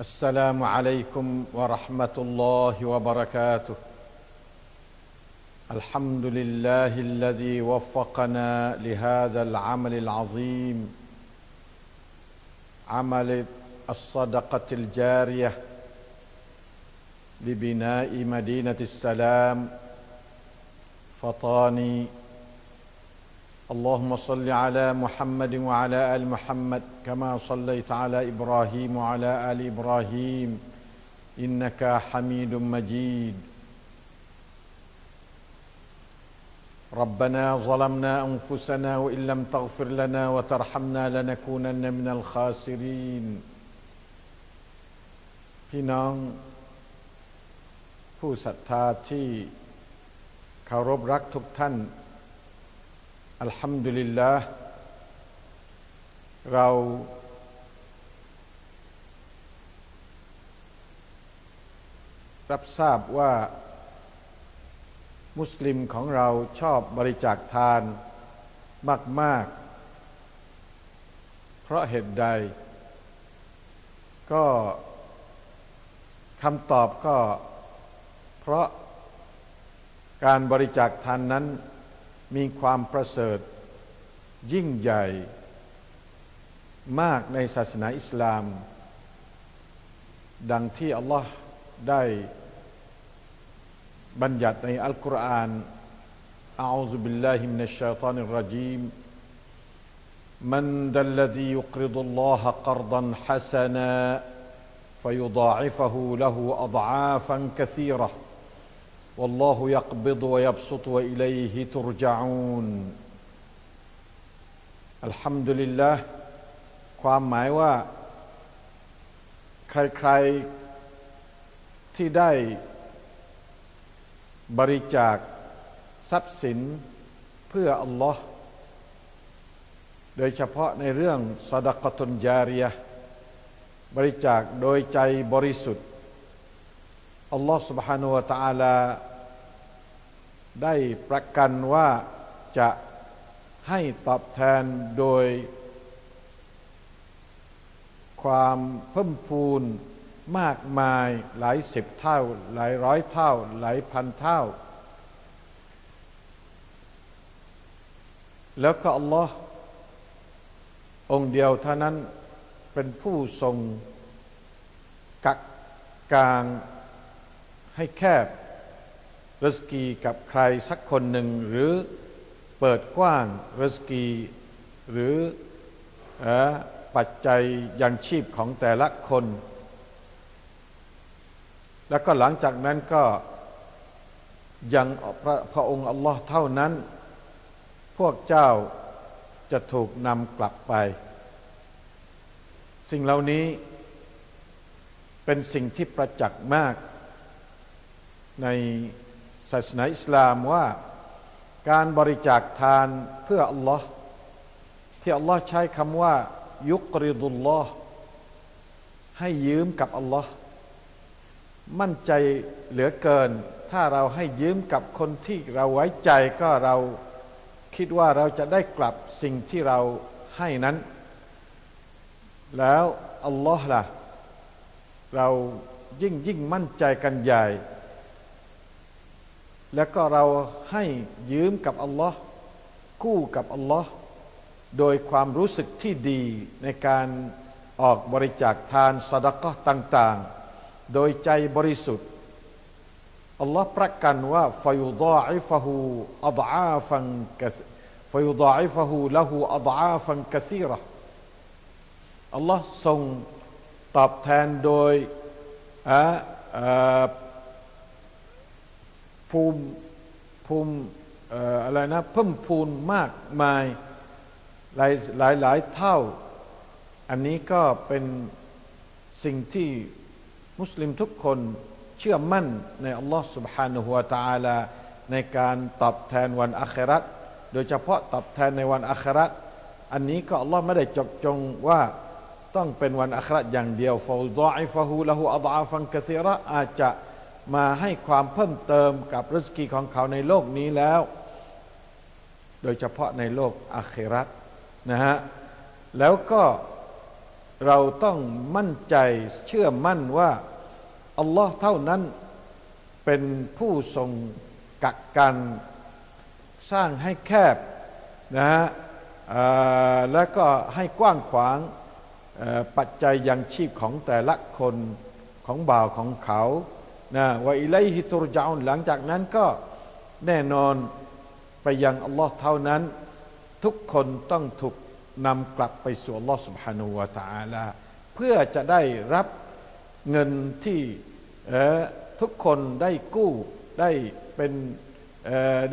السلام عليكم ورحمة الله وبركاته. الحمد لله الذي وفقنا لهذا العمل العظيم عمل الصدقة الجارية لبناء مدينة السلام فطاني اللهم صل على محمد وعلى ال محمد كما صليت على ابراهيم وعلى ال ابراهيم انك حميد مجيد ربنا ظلمنا انفسنا وان لم تغفر لنا وترحمنا لنكونن من الخاسرين พี่น้องผู้ศรัทธาที่เคารพรักทุกท่าน อัลฮัมดุลิลลาห์เรารับทราบว่า มุสลิมของเราชอบบริจาคทานมาก ๆ เพราะเหตุใด ก็คำตอบก็ เพราะการบริจาคทานนั้น มีความประเสริฐยิ่งใหญ่ มากในศาสนาอิสลาม ดังที่อัลลอฮ์ได้บัญญัติในอัลกุรอานอาอูซุบิลลาฮิมินัชชัยฏอนิรรจีม من ذا الذي يقرض الله قرضا حسنا فيضاعفه له اضعافا كثيره والله يقبض ويبسط واليه ترجعون الحمد لله ความหมายว่า ใครๆที่ได้ บริจาคทรัพย์สินเพื่ออัลลอฮ์โดยเฉพาะในเรื่องสดกตุนจาริยบริจาคโดยใจบริสุทธิ์ อัลลอฮ์ سبحانه และ تعالى ได้ประกันว่าจะให้ตอบแทนโดย ความเพิ่มพูนมากมายหลายสิบเท่า หลายร้อยเท่า หลายพันเท่า แล้วก็อัลลอฮ์องเดียวเท่านั้นเป็นผู้ทรงกักกลาง ให้แคบรสกีกับใครสักคนหนึ่ง หรือเปิดกว้างรสกี หรือปัจจัยยังชีพของแต่ละคน แล้วก็หลังจากนั้นก็ยังพระพระองค์อัลลอฮ์เท่านั้น พวกเจ้าจะถูกนำกลับไป สิ่งเหล่านี้เป็นสิ่งที่ประจักษ์มาก ในศาสนาอิสลามว่าการบริจาคทานเพื่ออัลลอฮ์ที่อัลลอฮ์ใช้คำว่า ยุกริดุลลอฮ์ให้ยืมกับอัลลอฮ์มั่นใจเหลือเกิน ถ้าเราให้ยืมกับคนที่เราไว้ใจก็เราคิดว่าเราจะได้กลับสิ่งที่เราให้นั้น แล้วอัลลอฮ์ล่ะ เรายิ่งยิ่งมั่นใจกันใหญ่ แล้วก็เราให้ยืมกับอัลลอฮ์กู้กับอัลลอฮ์โดยความรู้สึกที่ดีในการออกบริจาคทานสดก็ต่าง ๆ โดยใจบริสุทธิ์อัลลอฮ์ประกันว่าฟยุดาอิฟะฮูอัดอาฟังกะฟยุดาอิฟะฮูละหูอัดอาฟังกะซีระอัลลอฮ์ทรงตอบแทนโดยอ่า ภูมิภูมิอะไรนะเพิ่มพูนมากมายหลายหลายหลายเท่า อันนี้ก็เป็นสิ่งที่มุสลิมทุกคนเชื่อมั่นในอัลลอฮ์ سبحانه และ تعالى ในการตอบแทนวันอัคราตโดยเฉพาะตอบแทนในวันอัคราตอันนี้ก็อัลลอฮ์ไม่ได้จบจงว่าต้องเป็นวันอัคราตอย่างเดียวฟาวดอิฟะฮูละหูอัดอาฟังกะซีระอาจจะ มาให้ความเพิ่มเติมกับริสกีของเขาในโลกนี้แล้ว โดยเฉพาะในโลกอาเครัตนะฮะแล้วก็เราต้องมั่นใจเชื่อมั่นว่า อัลลอฮ์เท่านั้นเป็นผู้ทรงกักกัน สร้างให้แคบนะฮะแล้วก็ให้กว้างขวางปัจจัยยังชีพของแต่ละคนของบ่าวของเขา นะว่าอิเลฮิตุรจาอุนหลังจากนั้นก็แน่นอนไปยังอัลลอฮ์เท่านั้น ทุกคนต้องถูกนำกลับไปสู่อัลลอฮ์ سبحانه และ تعالى เพื่อจะได้รับเงินที่ทุกคนได้กู้ได้เป็น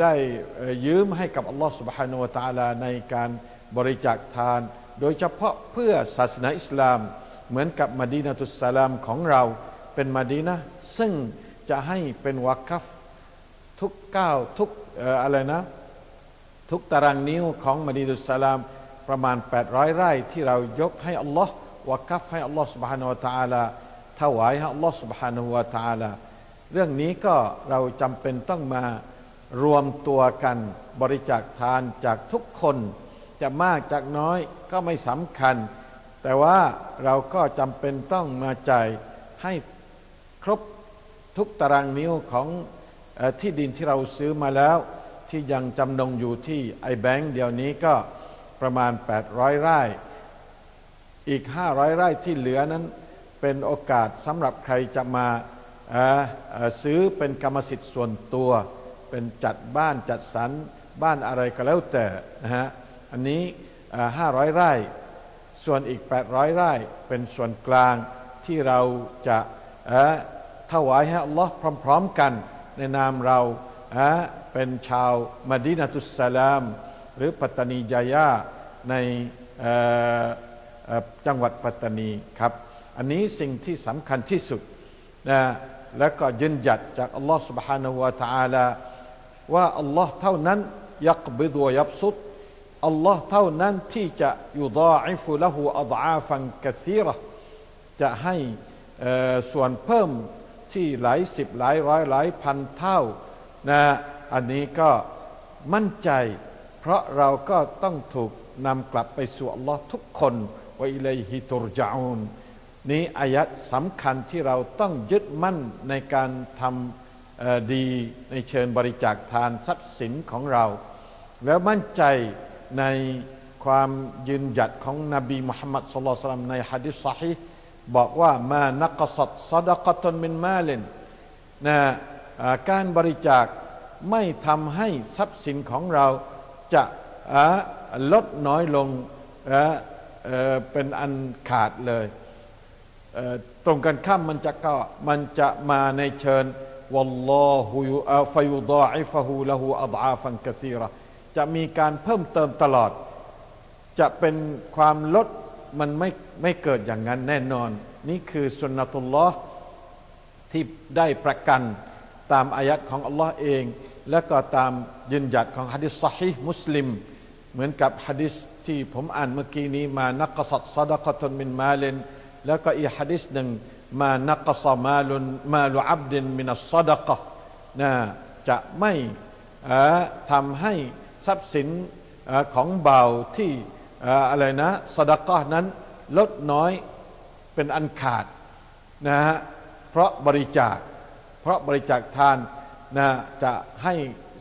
ได้ยืมให้กับอัลลอฮ์ سبحانه และ تعالى ในการบริจาคทาน โดยเฉพาะเพื่อศาสนาอิสลาม เหมือนกับมาดีนาตุสสลามของเรา เป็นมาดีนะซึ่งจะให้เป็นวากัฟทุกก้าวทุกอะไรนะ ทุกตารางนิ้วของมาดีนุสลามประมาณ 800 ไร่ที่เรายกให้อัลลอฮ์วากัฟให้อัลลอฮ์ سبحانه และ تعالى ถวายให้อัลลอฮ์ سبحانه และ تعالى เรื่องนี้ก็เราจำเป็นต้องมารวมตัวกันบริจาคทานจากทุกคน จะมากจากน้อยก็ไม่สำคัญ แต่ว่าเราก็จำเป็นต้องมาจ่ายให้ ครบทุกตารางนิ้วของที่ดินที่เราซื้อมาแล้ว ที่ยังจำนงอยู่ที่ไอแบงค์เดียวนี้ก็ประมาณ 800 ไร่ อีก 500 ไร่ที่เหลือนั้นเป็นโอกาสสำหรับใครจะมาซื้อเป็นกรรมสิทธิ์ส่วนตัว เป็นจัดบ้านจัดสรรบ้านอะไรก็แล้วแต่นะฮะอันนี้ 500 ไร่ ส่วนอีก 800 ไร่เป็นส่วนกลางที่เราจะ ถวายให้อัลลอฮ์พร้อมๆกันในนามเราเป็นชาวมาดีนาตุสลาม หรือปัตตานียายาในจังหวัดปัตตานีครับ อันนี้สิ่งที่สำคัญที่สุดนะและก็ยืนหยัดจากอัลลอฮ์ سبحانه และ تعالى ว่าอัลลอฮ์เท่านั้นยักบิดวยับสุดอัลลอฮ์เท่านั้นที่จะยุดาอิฟุละหูอัดอาฟังกซีระจะให้ ส่วนเพิ่มที่หลายสิบหลายร้อยหลายพันเท่านะอันนี้ก็มั่นใจ เพราะเราก็ต้องถูกนำกลับไปสู่อัลลอฮ์ทุกคนวอิเลฮิตุรจาอุนนี้อายัดสำคัญที่เราต้องยึดมั่นในการทำดีในเชิญบริจาคทานทรัพย์สินของเรา แล้วมั่นใจในความยืนหยัดของนบีมุฮัมมัดสุลลัลสลัมในฮะดิษซอฮี บอกว่ามานักสัตสดกตนมินมาเลนนะการบริจาคไม่ทำให้ทรัพย์สินของเราจะลดน้อยลงเป็นอันขาดเลยตรงกันข้ามมันจะก็มันจะมาในเชิญวัลลอฮุฟยุดาอิฟะฮูละหูอัดอาฟันกซีระจะมีการเพิ่มเติมตลอด จะเป็นความลดมันไม่ ไม่เกิดอย่างนั้นแน่นอน นี่คือสุนนะตุลลอฮ์ที่ได้ประกันตามอายัดของอัลลอฮ์เอง และก็ตามยืนหยัดของฮะดิษซอฮีมุสลิม เหมือนกับฮะดิษที่ผมอ่านเมื่อกี้นี้มานักษัตซาดะกตุนมินมาเลนแล้วก็อีกฮะดิษหนึ่งมานักษมาลุนมาลุอับดินมินัสซาดะกะนะจะไม่ทำให้ทรัพย์สินของเบาที่อะไรนะสดกะนั้น ลดน้อยเป็นอันขาดนะฮะเพราะบริจาค เพราะบริจาคทานนะจะให้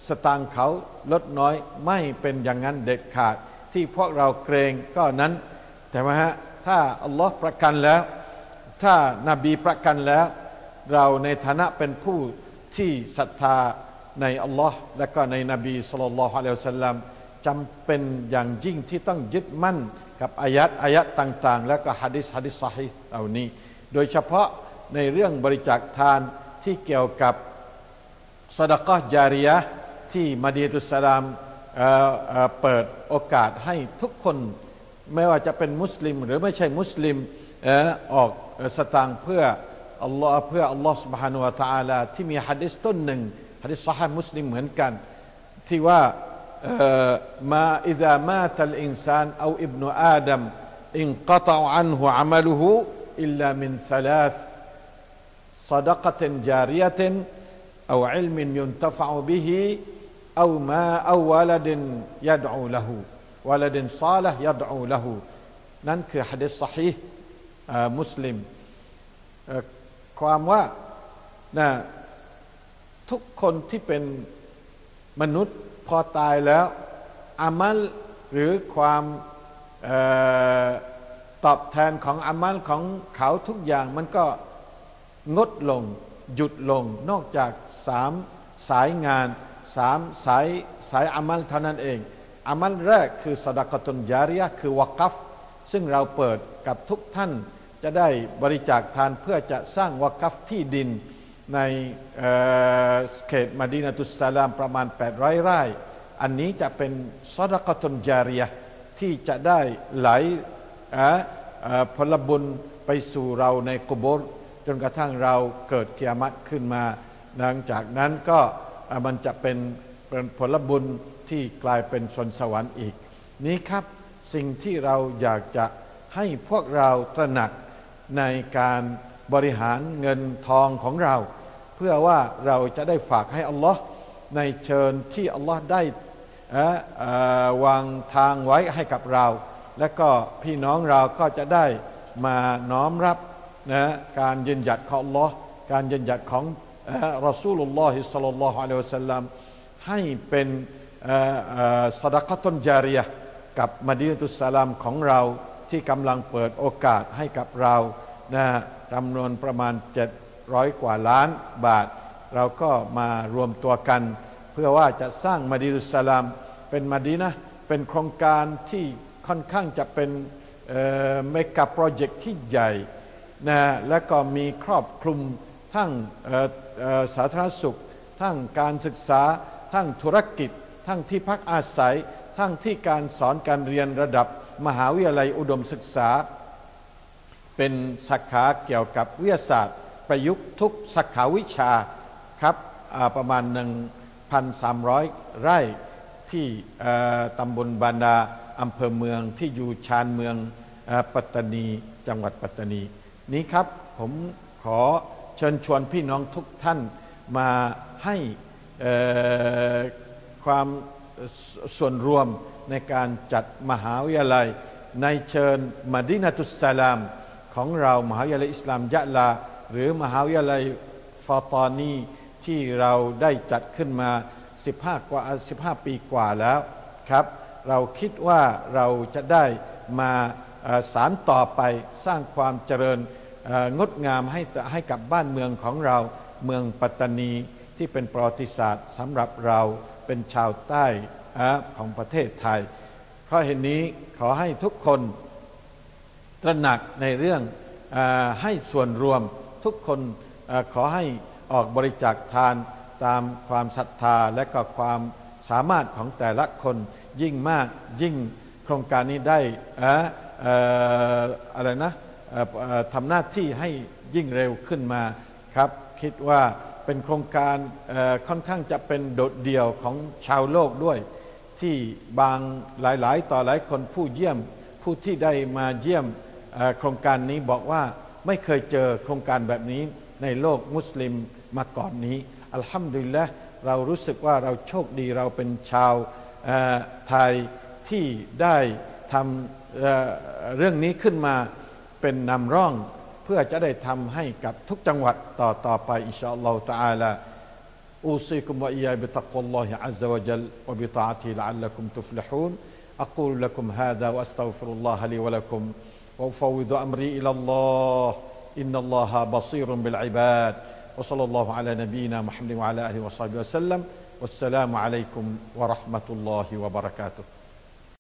สตางค์เขาลดน้อยไม่เป็นอย่างนั้นเด็ดขาด ที่พวกเราเกรงก็นั้นแต่ว่าฮะถ้าอัลลอฮ์ประกันแล้ว ถ้านาบีประกันแล้ว เราในฐานะเป็นผู้ที่ศรัทธาในอัลลอฮ์และก็ในนบีสุลต่านละฮ์อะลัยฮิสลามจำเป็นอย่างยิ่งที่ต้องยึดมั่น กับอายัดอายัดต่าง ๆ แล้วก็ฮะดิษฮะดิษซอฮีเหล่านี้ โดยเฉพาะในเรื่องบริจาคทานที่เกี่ยวกับสดกะจาริยะที่มาดีตุสลามเปิดโอกาสให้ทุกคนไม่ว่าจะเป็นมุสลิม หรือไม่ใช่มุสลิมออกสตางค์เพื่ออัลลอฮ์เพื่ออัลลอฮ์ سبحانه และ تعالى ที่มีฮะดิษต้นหนึ่งฮะดิษซอฮีมุสลิมเหมือนกันที่ว่า ما إذا مات الإنسان أو ابن آدم انقطع عنه عمله إلا من ثلاث صدقة جارية أو علم ينتفع به أو ما أو ولد يدعو له ولد صالح يدعو له นั่นคือฮะดิษ صحيح เอ่อมุสลิมเอ่อความว่านะทุกคนที่เป็นมนุษย์ พอตายแล้วอามัลหรือความออตอบแทนของอามัลของเขาทุกอย่างมันก็งดลง หยุดลง นอกจากสามสายงานสามสายสายอามัลเท่านั้นเองอามัลแรกคือสดากตุนยาริยะคือวากัฟ ซึ่งเราเปิดกับทุกท่านจะได้บริจาคทานเพื่อจะสร้างวากัฟที่ดิน ในเเขตมดีนาตุสสลามประมาณ 800 ไร่ อันนี้จะเป็นซอดกตุนจาริยะที่จะได้ไหลผลบุญไปสู่เราในกุบรจนกระทั่งเราเกิดเกียรติขึ้นมา หลังจากนั้นก็มันจะเป็นผลบุญที่กลายเป็นชนสวรรค์อีก นี้ครับสิ่งที่เราอยากจะให้พวกเราตระหนักในการบริหารเงินทองของเรา พื่อว่าเราจะได้ฝากให้อัลลอฮ์ในเชิญที่อัลลอฮ์ได้วางทางไว้ให้กับเรา และก็พี่น้องเราก็จะได้มาน้อมรับนะการยืนหยัดของอัลลอฮ์การยืนหยัดของอ่อรอซูลุลลอฮิสัลลัลลอฮุอะลัยฮิวะสัลลัมให้เป็นสดากะตุนจาริยะกับมดีนตุสลามของเราที่กำลังเปิดโอกาสให้กับเรานะจำนวนประมาณ 700 กว่าล้านบาท เราก็มารวมตัวกัน เพื่อว่าจะสร้างมดีนุสลามเป็นมดีนะเป็นโครงการที่ค่อนข้างจะเป็นเมกะโปรเจกต์ที่ใหญ่นะและก็มีครอบคลุมทั้งสาธารณสุข ทั้งการศึกษา ทั้งธุรกิจ ทั้งที่พักอาศัย ทั้งที่การสอนการเรียนระดับมหาวิทยาลัยอุดมศึกษา เป็นสาขาเกี่ยวกับวิทยาศาสตร์ ประยุกต์ทุกสาขาวิชาครับประมาณ 1,300 ไร่ที่ตำบลบานดาอำเภอเมืองที่อยู่ชานเมืองอปัตตานีจังหวัดปัตตานี นี้ครับผมขอเชิญชวนพี่น้องทุกท่านมาให้ความสส่วนรวมในการจัดมหาวิทยาลัย ในเชิญมดินาตุสสลามของเรามหาวิทยาลัยอิสลามยะลา หรือมหาวิทยาลัยฟาตานีที่เราได้จัดขึ้นมา 15 กว่า 15 ปีกว่าแล้วครับ เราคิดว่าเราจะได้มาสารต่อไปสร้างความเจริญงดงามให้ให้กับบ้านเมืองของเราเมืองปัตตานีที่เป็นประวัติศาสตร์สำหรับเราเป็นชาวใต้อะของประเทศไทย เพราะเหตุนนี้ขอให้ทุกคนตระหนักในเรื่องอให้ส่วนรวม ทุกคนขอให้ออกบริจาคทานตามความศรัทธาและก็ความสามารถของแต่ละคนยิ่งมากยิ่งโครงการนี้ได้อะอะไรนะทำหน้าที่ให้ยิ่งเร็วขึ้นมาครับ คิดว่าเป็นโครงการค่อนข้างจะเป็นโดดเดี่ยวของชาวโลกด้วย ที่บางหลาย ๆ ต่อหลายคนผู้เยี่ยมผู้ที่ได้มาเยี่ยมโครงการนี้บอกว่า ไม่เคยเจอโครงการแบบนี้ในโลกมุสลิมมาก่อนนี้ อัลฮัมดุลิลละเรารู้สึกว่าเราโชคดีเราเป็นชาวเอ่อไทยที่ได้ทำเอ่อเรื่องนี้ขึ้นมาเป็นนำร่อง เพื่อจะได้ทำให้กับทุกจังหวัดต่อต่อไปอินชาอัลลอฮฺตะอาลา أوصيكم وإياي بتقوى الله عز وجل وبطاعته لعلكم تفلحون أقول لكم هذا وأستغفر الله لي ولكم وأفوض أمري إلى الله. إن الله بصير بالعباد. وصلى الله على نبينا محمد وعلى آله وصحبه وسلم. والسلام عليكم ورحمة الله وبركاته.